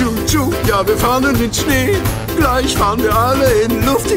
tschu, tschu, ja, wir fahren in den Schnee. Gleich fahren wir alle in Luft